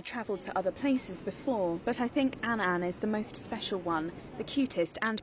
I travelled to other places before, but I think An An is the most special one, the cutest and